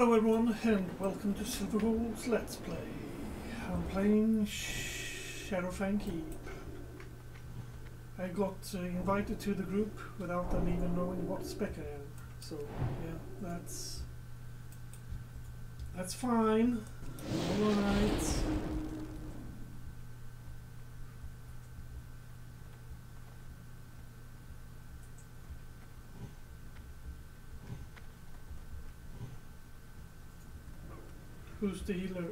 Hello everyone and welcome to Silverhawks Let's Play. I'm playing Shadowfang Keep. I got uh, invited to the group without them even knowing what spec I am. So yeah, that's that's fine. Alright. Who's the healer?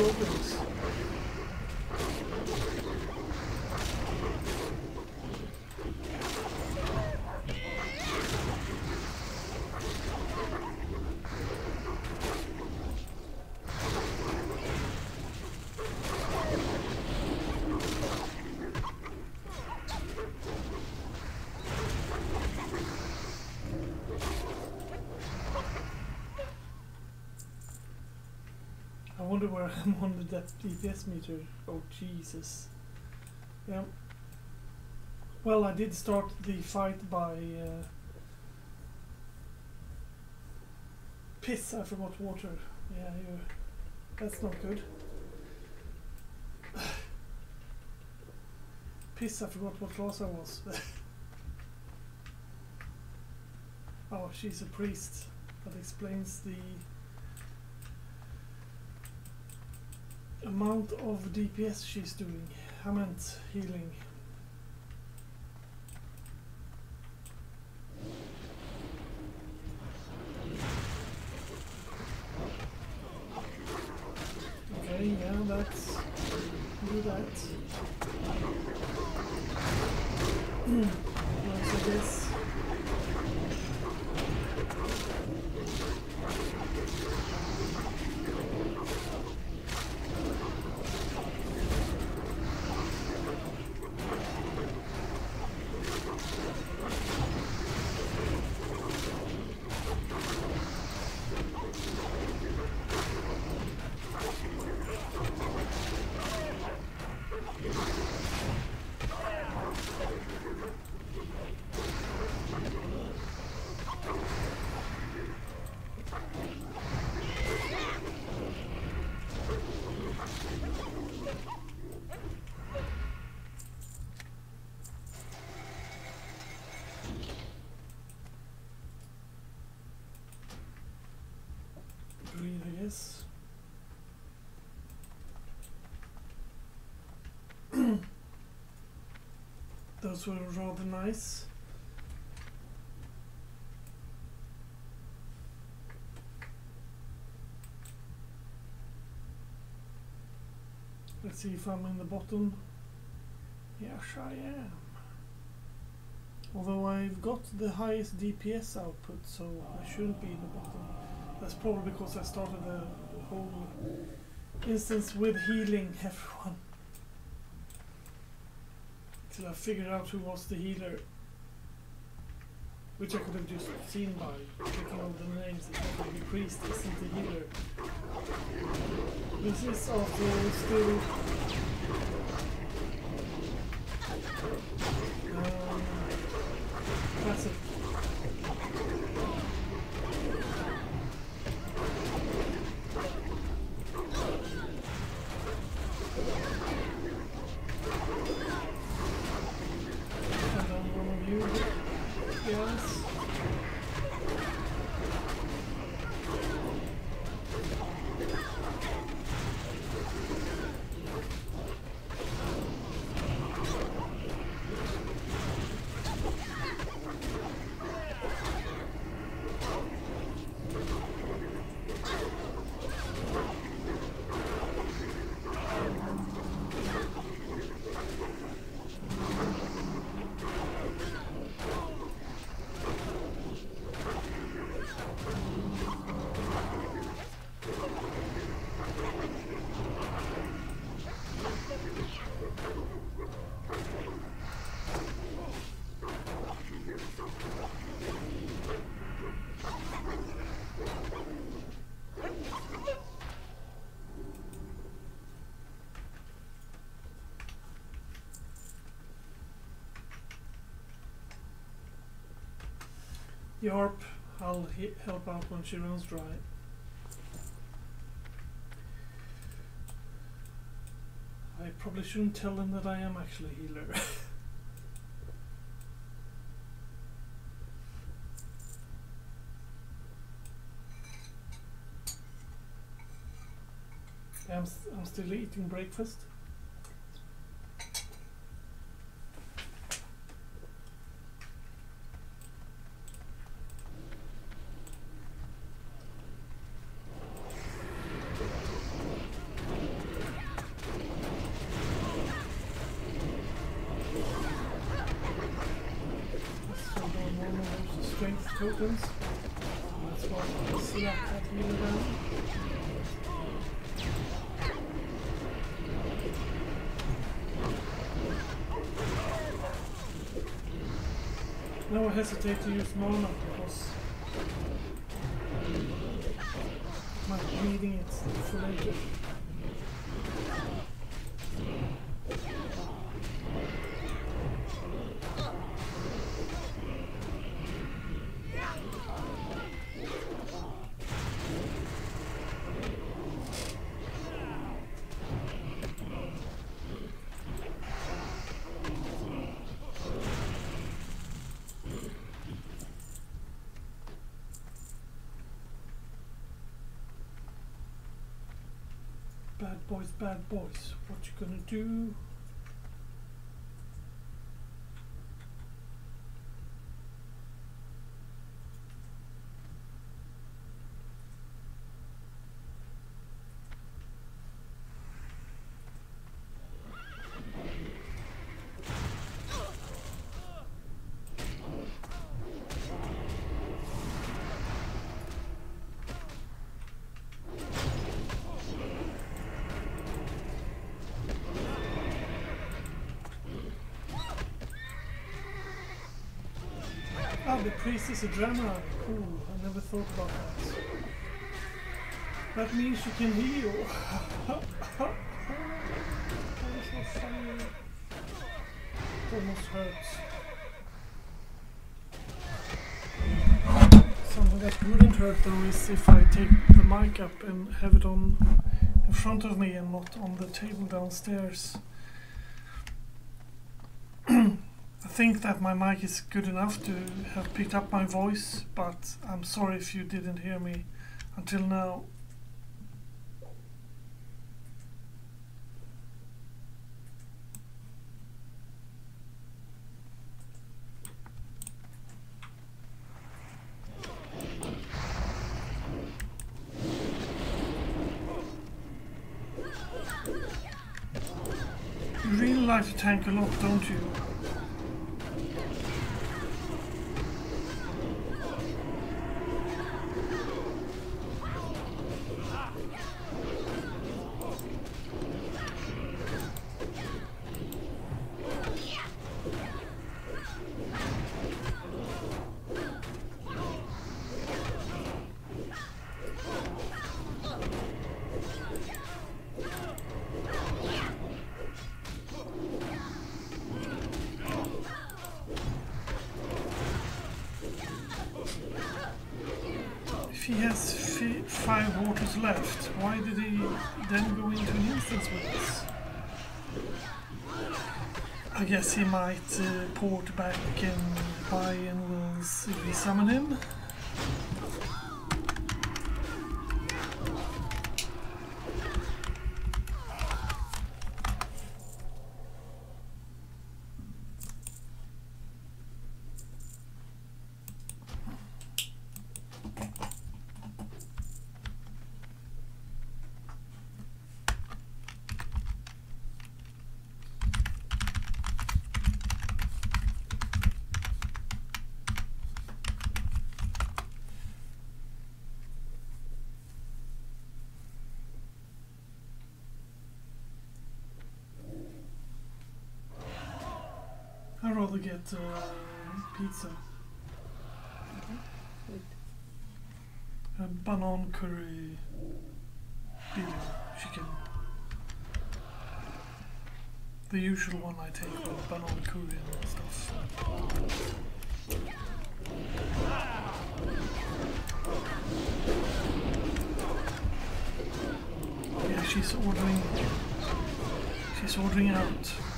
Of tokens. I wonder where I'm on the depth DPS meter. Oh Jesus. Yeah. Well, I did start the fight by uh, piss. I forgot water. Yeah, you. That's not good. piss. I forgot what class I was. oh, she's a priest. That explains the amount of DPS she's doing. I meant healing. Okay, yeah, let's do that. Once I guess. Green, I guess. Those were rather nice. Let's see if I'm in the bottom. Yes, I am. Although I've got the highest DPS output, so I shouldn't be in the bottom. That's probably because I started the whole instance with healing everyone. Till I figured out who was the healer. Which I could have just seen by clicking on the names. Not the priest isn't the healer. This is after all still um, classic. And then one of you guys. Yarp, I'll help out when she runs dry. I probably shouldn't tell them that I am actually a healer. I'm, s- I'm still eating breakfast. So going one of those strength tokens. That's why I slap that healer down. Hesitate to use mana because I might be needing it for later. Bad boys, bad boys. What you gonna do? Ah, the priest is a drama. Cool. I never thought about that. That means you can heal. that not funny. Almost hurts. Something that wouldn't hurt though is if I take the mic up and have it on in front of me and not on the table downstairs. I think that my mic is good enough to have picked up my voice, but I'm sorry if you didn't hear me until now. You really like to tank a lot, don't you? I guess he might uh, port back and buy and we'll see if we summon him. I'd rather get uh, pizza. Wait. A banana curry beer chicken. The usual one I take with curry and all stuff. Yeah, she's ordering. She's ordering out.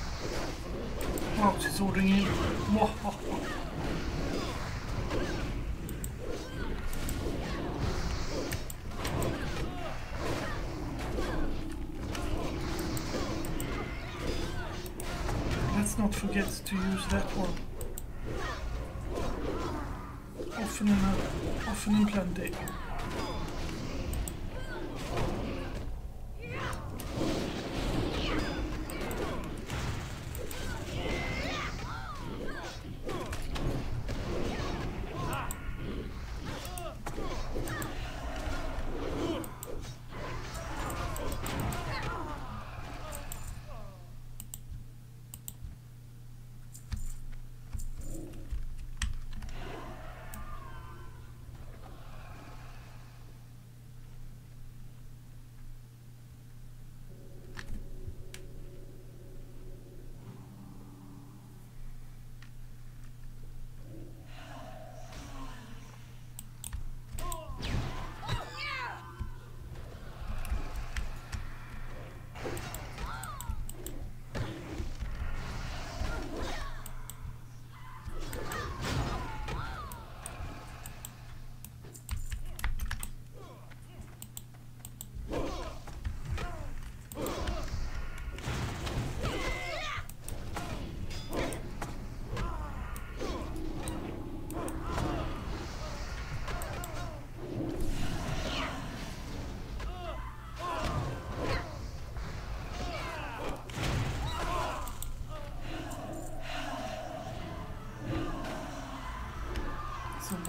Let's not forget to use that one. Often and, uh, often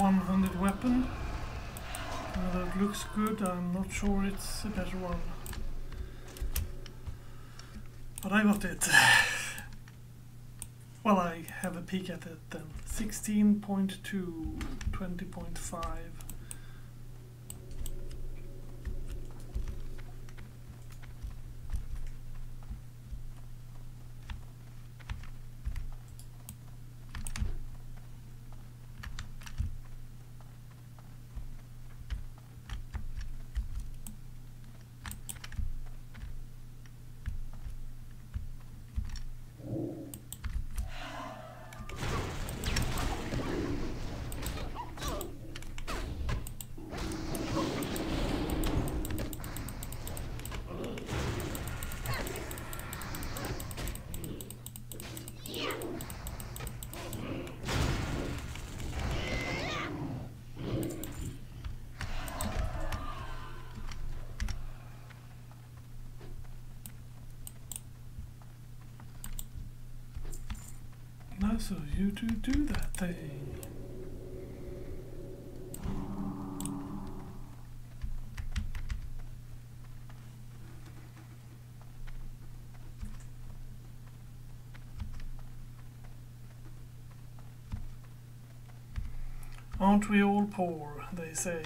one-handed weapon. It looks good. I'm not sure it's a better one. But I got it. well, I have a peek at it then. 16.2, 20.5. Of you to do that thing. Aren't we all poor, they say.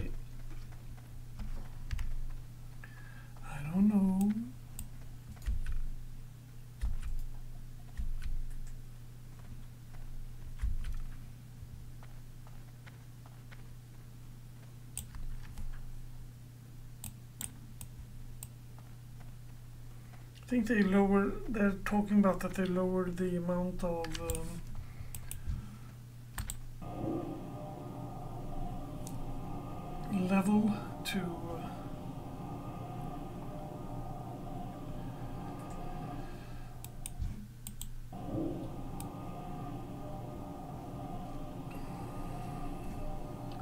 I don't know. I think they lower. They're talking about that they lowered the amount of um, level to.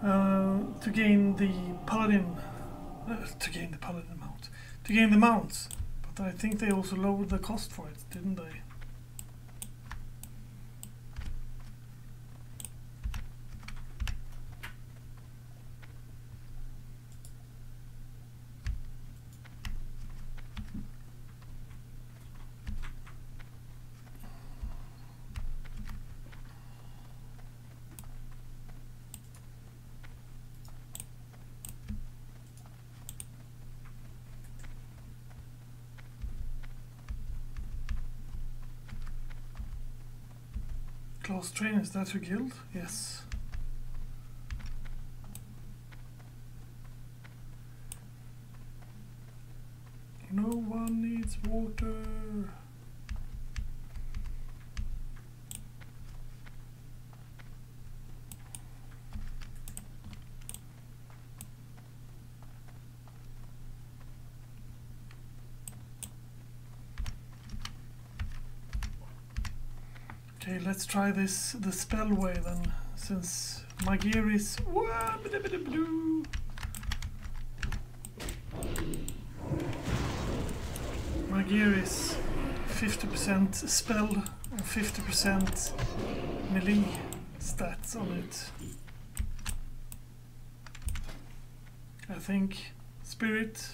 Uh, uh, to gain the paladin, uh, to gain the paladin mount, to gain the mounts. I think they also lowered the cost for it, didn't they? Train, is that your guild? Yes. No one needs water. Let's try this the spell way then, since my gear is. My gear is 50% spell and 50% melee stats on it. I think spirit,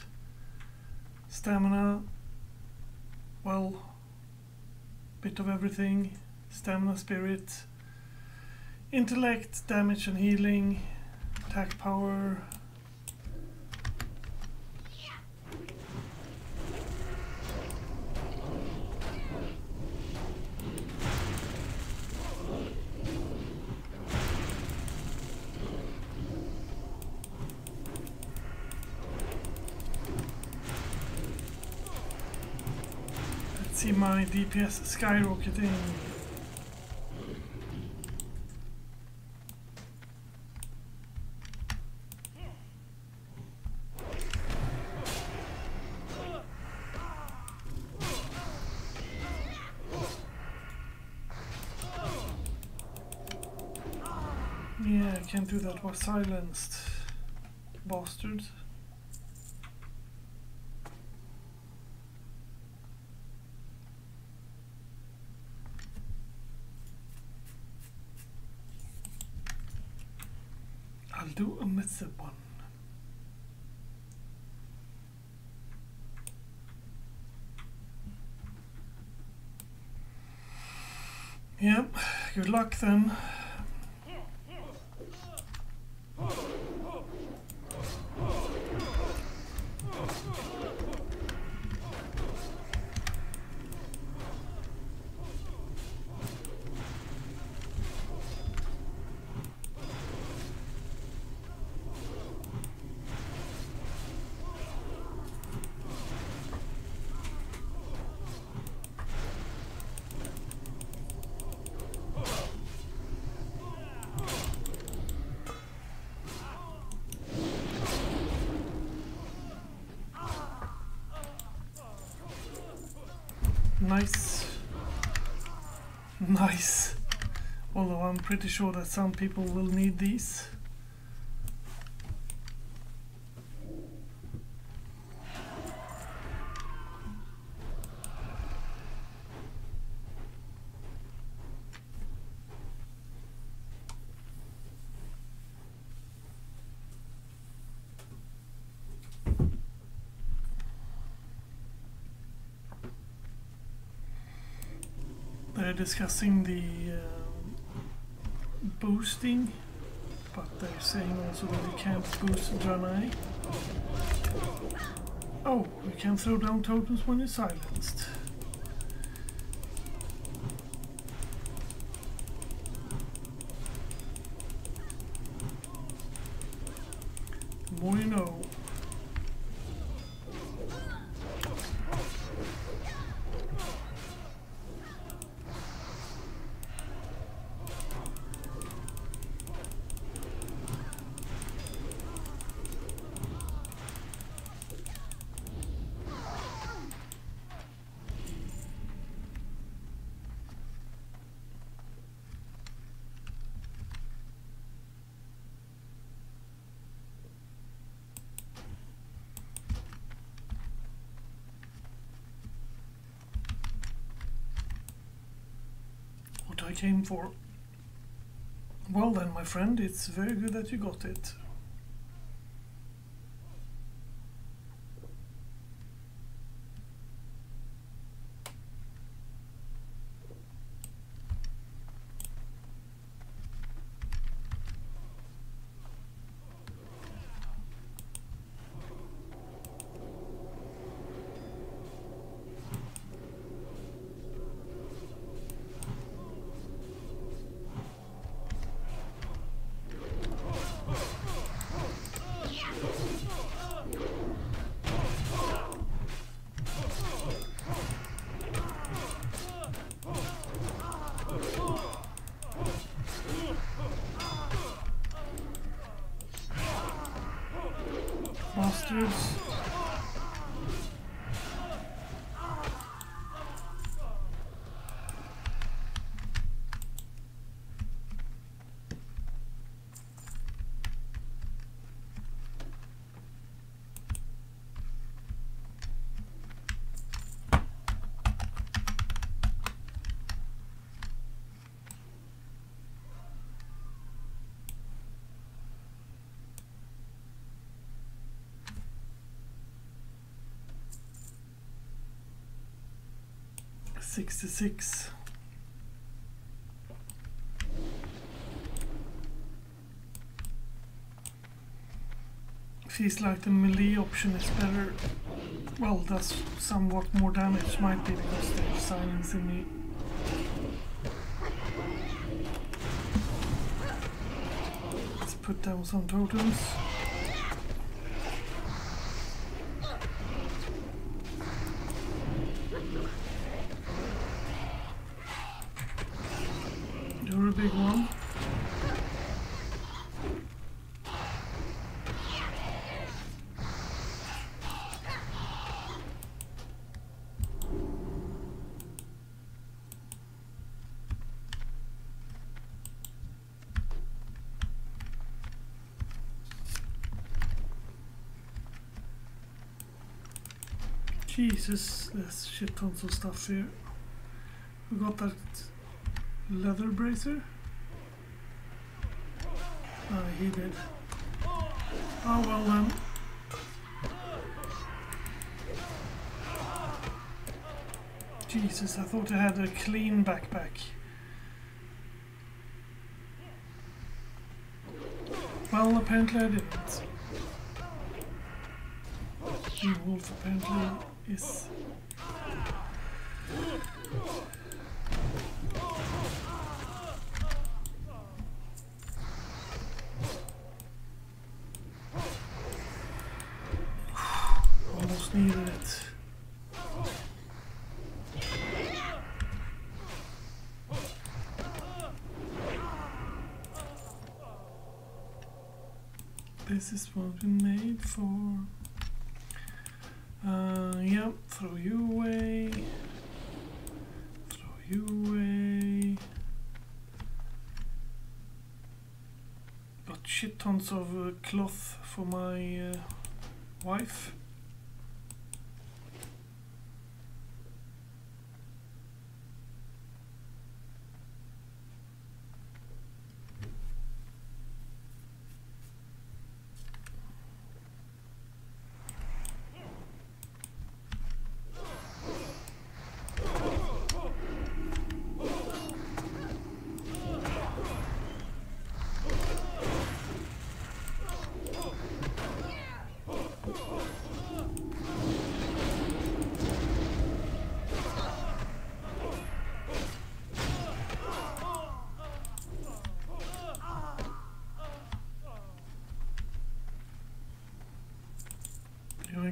stamina, well, bit of everything stamina, spirit, intellect, damage and healing, attack power. Let's see my DPS skyrocketing. Yeah, I can't do that. Was silenced. Bastards. I'll do a method one. Yep, good luck then. Nice. Although I'm pretty sure that some people will need these. They're discussing the um, boosting, but they're saying also that you can't boost Draenei. Oh, you can throw down totems when you're silenced. The more you know. what I came for. Well then, my friend, it's very good that you got it. 66. Feels like the melee option is better. Well, that's somewhat more damage, might be because they're in me. Let's put down some totems. Jesus, there's shit tons of stuff here. We got that leather bracer. Ah, he did. Oh well then. Jesus, I thought I had a clean backpack. Well, apparently I didn't. Wolf apparently is almost needed it. This is what we made for. Yep, throw you away. Throw you away. Got shit tons of uh, cloth for my uh, wife.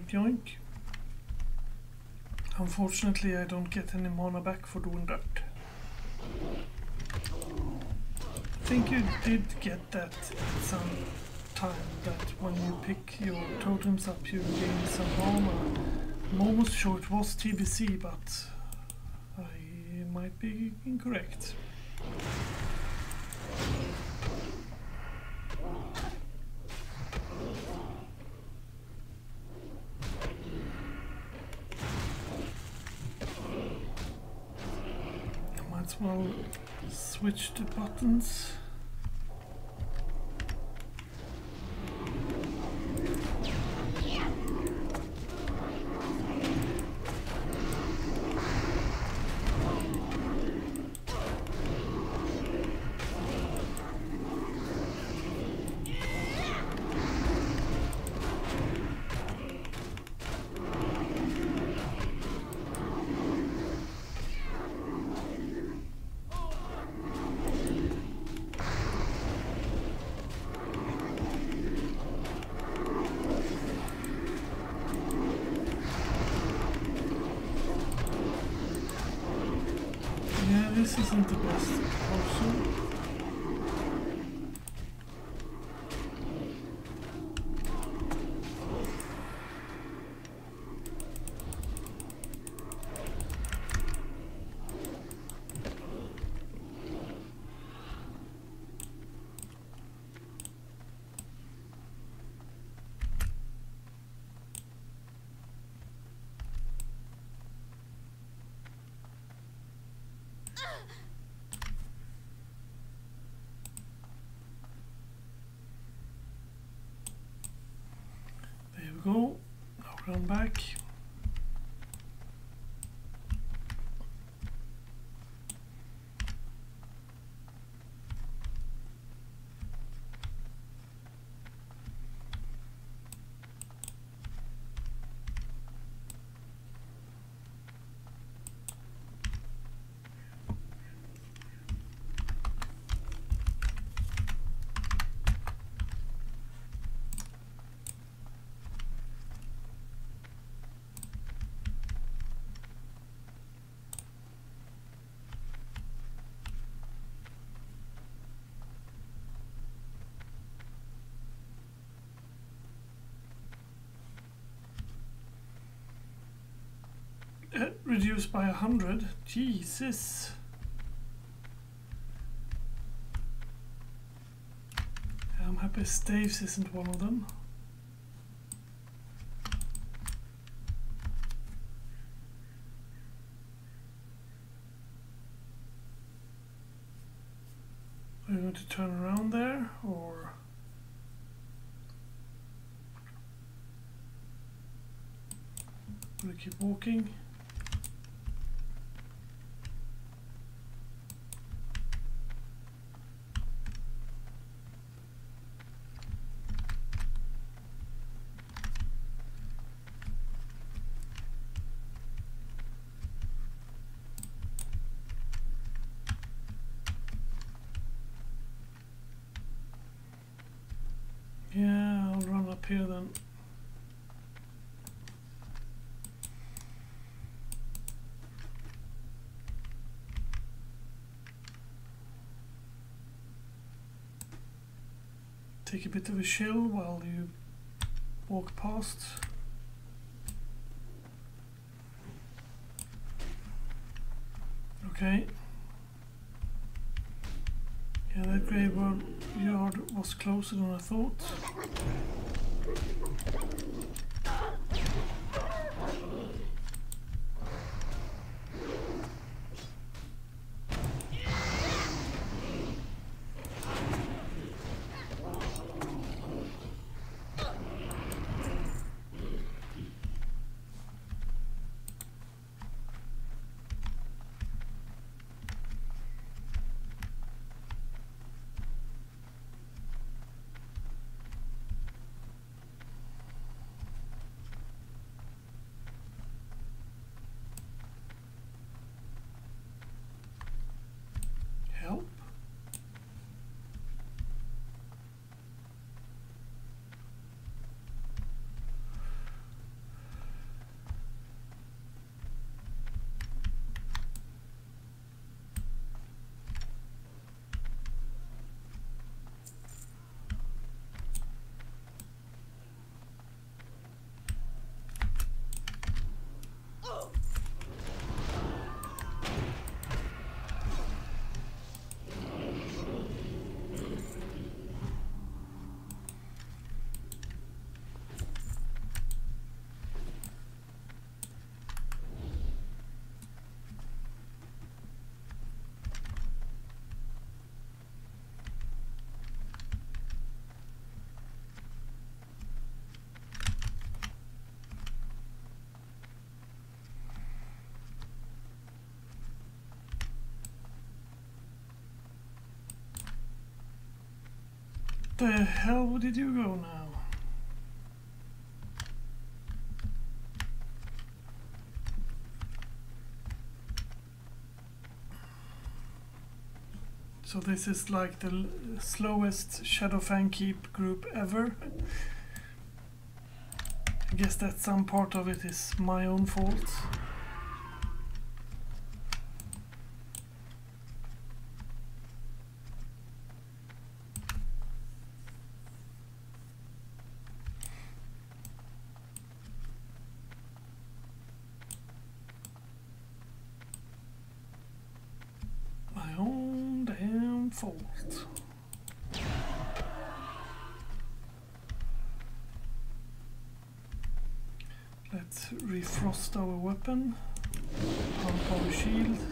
Yoink. Unfortunately, I don't get any mana back for doing that. I think you did get that at some time, that when you pick your totems up you gain some mana. I'm almost sure it was TBC, but I might be incorrect. Might as well switch the buttons. Yeah, this isn't the best also. we go. Now run back. Uh, reduced by a hundred. Jesus. I'm happy Staves isn't one of them. Are you going to turn around there or? Will you keep walking? Yeah, I'll run up here then. Take a bit of a chill while you walk past. Okay. Yeah, that graveyard yard was closer than I thought. Help. The hell did you go now? So this is like the slowest Shadowfang Keep group ever. I guess that some part of it is my own fault. My own damn fault. Let's refrost our weapon. Pump our shield.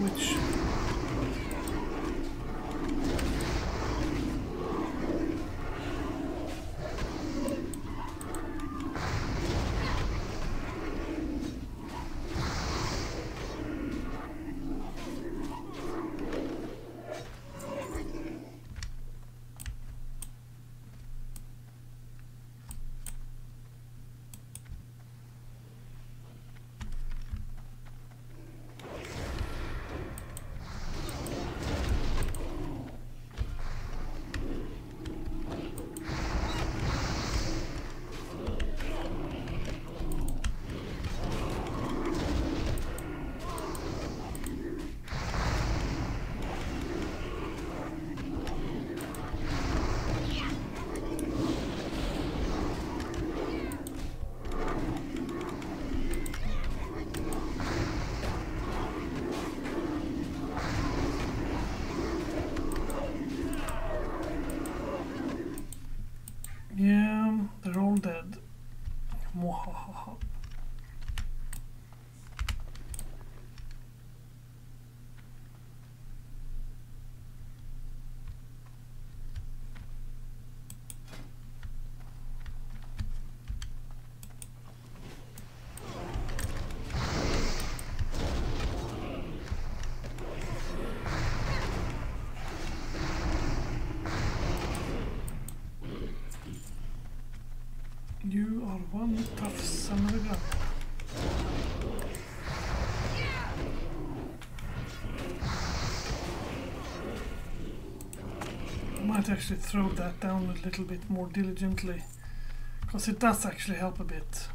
which one tough son of a gun. I might actually throw that down a little bit more diligently. Because it does actually help a bit.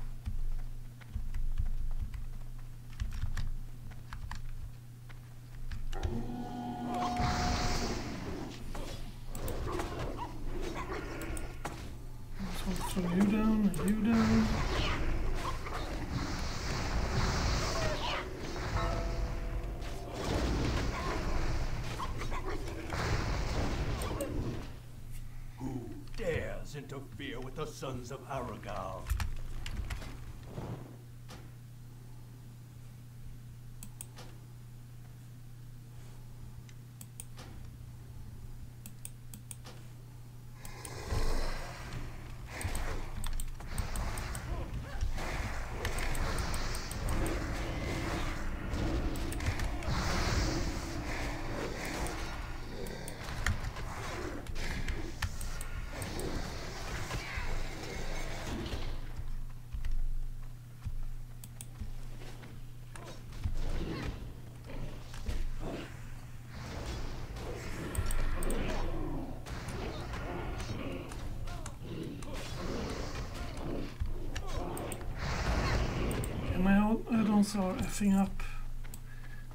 So I'll throw you down and you down. Who dares interfere with the sons of Arugal? And my are effing up.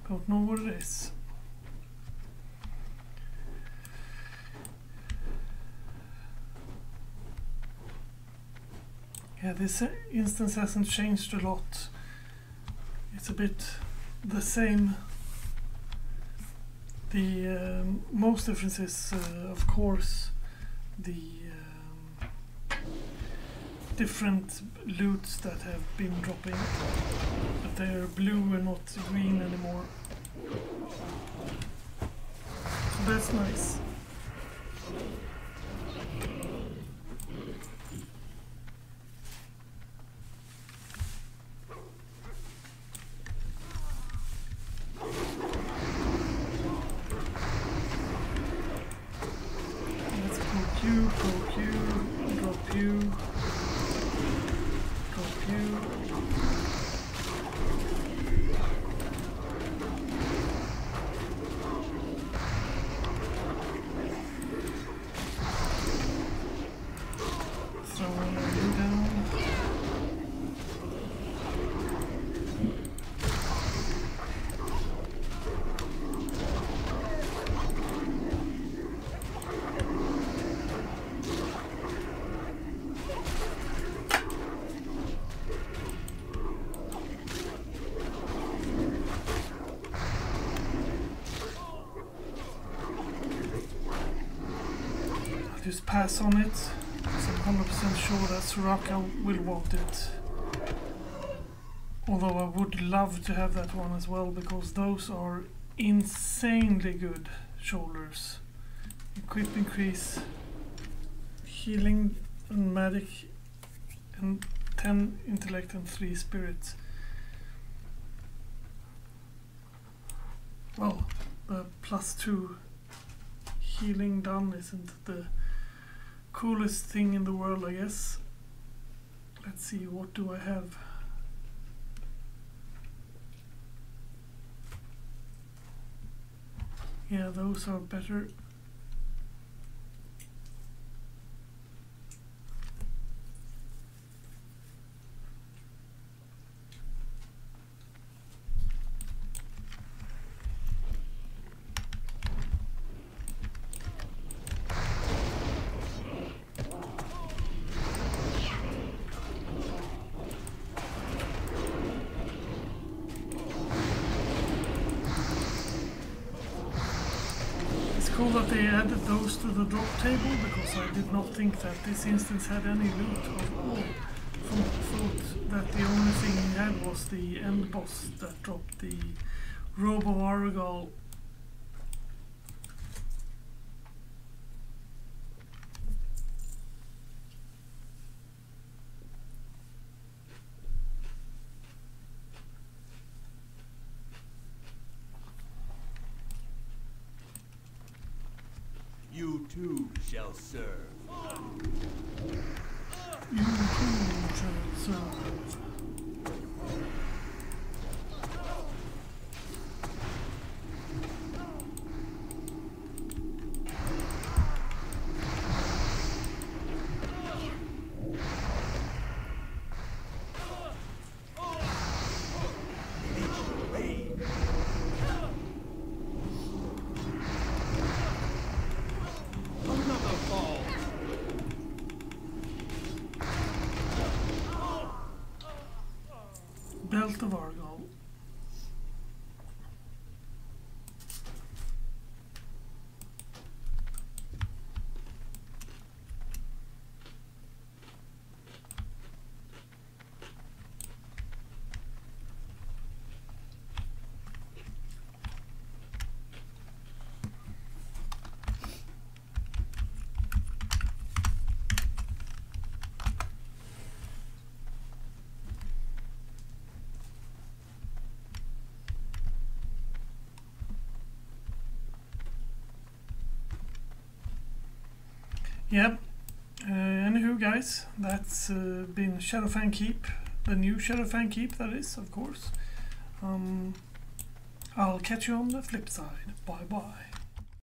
Don't know what it is. Yeah, this instance hasn't changed a lot. It's a bit the same. The um, most difference is, uh, of course, the um, different loots that have been dropping, they're blue and not green anymore. So that's nice. Let's poke you, poke you, drop you, drop you. Throwing you down. I'll just pass on it. I'm 100% sure that Soraka will want it. Although I would love to have that one as well because those are insanely good shoulders. Equip increase, healing and magic, and 10 intellect and 3 spirit. Well, the plus 2 healing done isn't the coolest thing in the world, I guess. Let's see, what do I have? Yeah, those are better. It's cool that they added those to the drop table because I did not think that this instance had any loot at all. Thought, that the only thing he had was the end boss that dropped the Robo Arugal. You too shall serve. Belt of Arugal. Yep. Uh, anywho, guys, that's uh, been Shadowfang Keep, the new Shadowfang Keep, that is, of course. Um, I'll catch you on the flip side. Bye bye.